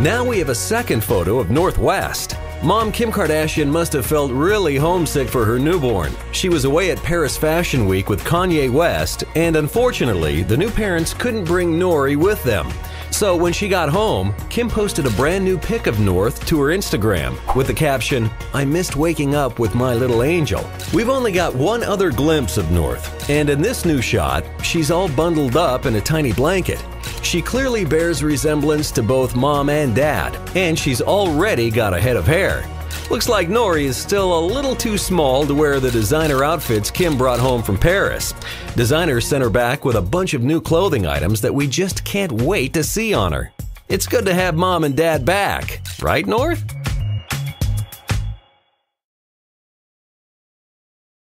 Now we have a second photo of North West. Mom Kim Kardashian must have felt really homesick for her newborn. She was away at Paris Fashion Week with Kanye West, and unfortunately, the new parents couldn't bring Nori with them. So when she got home, Kim posted a brand new pic of North to her Instagram with the caption, I missed waking up with my little angel. We've only got one other glimpse of North, and in this new shot, she's all bundled up in a tiny blanket. She clearly bears resemblance to both mom and dad, and she's already got a head of hair. Looks like Nori is still a little too small to wear the designer outfits Kim brought home from Paris. Designers sent her back with a bunch of new clothing items that we just can't wait to see on her. It's good to have mom and dad back, right, North?